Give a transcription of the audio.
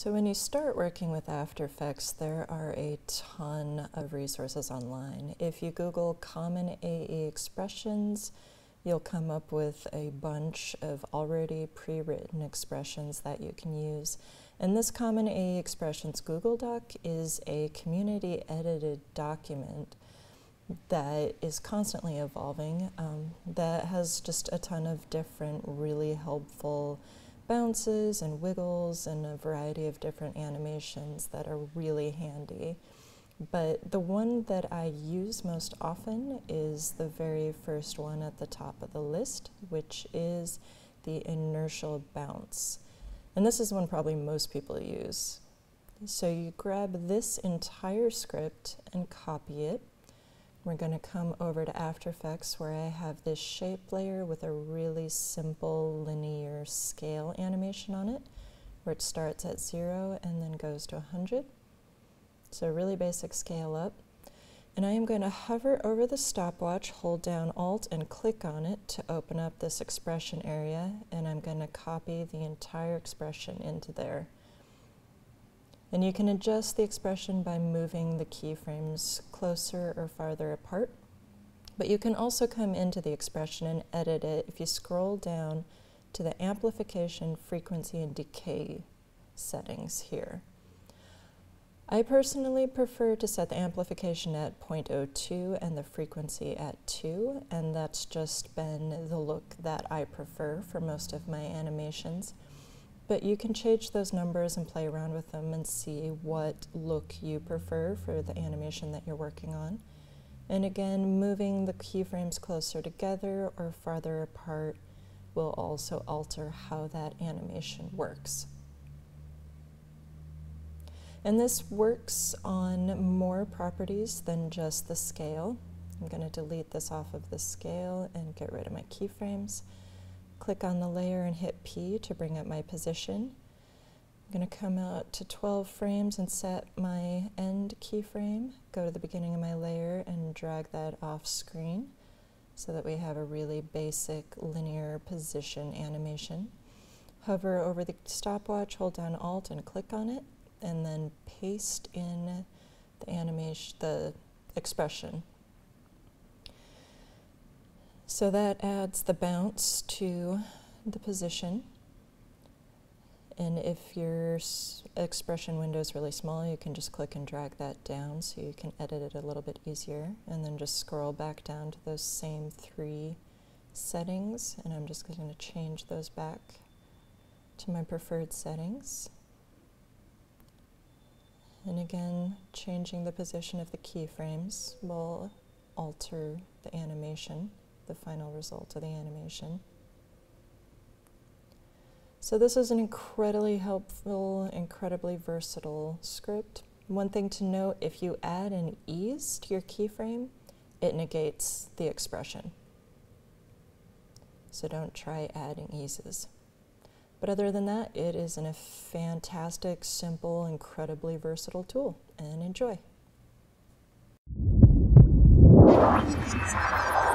So when you start working with After Effects, there are a ton of resources online. If you Google common AE expressions, you'll come up with a bunch of already pre-written expressions that you can use. And this Common AE Expressions Google Doc is a community edited document that is constantly evolving, um, that has just a ton of different really helpful bounces and wiggles and a variety of different animations that are really handy. But the one that I use most often is the very first one at the top of the list, which is the inertial bounce. And this is one probably most people use. So you grab this entire script and copy it we're going to come over to After Effects where I have this shape layer with a really simple linear scale animation on it where it starts at zero and then goes to 100. So really basic scale up. And I am going to hover over the stopwatch, hold down Alt and click on it to open up this expression area and I'm going to copy the entire expression into there. And you can adjust the expression by moving the keyframes closer or farther apart. But you can also come into the expression and edit it if you scroll down to the amplification, frequency, and decay settings here. I personally prefer to set the amplification at 0.02 and the frequency at 2, and that's just been the look that I prefer for most of my animations. But you can change those numbers and play around with them and see what look you prefer for the animation that you're working on. And again, moving the keyframes closer together or farther apart will also alter how that animation works. And this works on more properties than just the scale. I'm going to delete this off of the scale and get rid of my keyframes. Click on the layer and hit P to bring up my position. I'm going to come out to 12 frames and set my end keyframe. Go to the beginning of my layer and drag that off screen so that we have a really basic linear position animation. Hover over the stopwatch, hold down Alt and click on it, and then paste in the animation, the expression so that adds the bounce to the position. And if your expression window is really small, you can just click and drag that down so you can edit it a little bit easier. And then just scroll back down to those same three settings. And I'm just going to change those back to my preferred settings. And again, changing the position of the keyframes will alter the animation the final result of the animation. So this is an incredibly helpful, incredibly versatile script. One thing to note, if you add an ease to your keyframe, it negates the expression. So don't try adding eases. But other than that, it is an, a fantastic, simple, incredibly versatile tool, and enjoy.